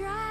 try.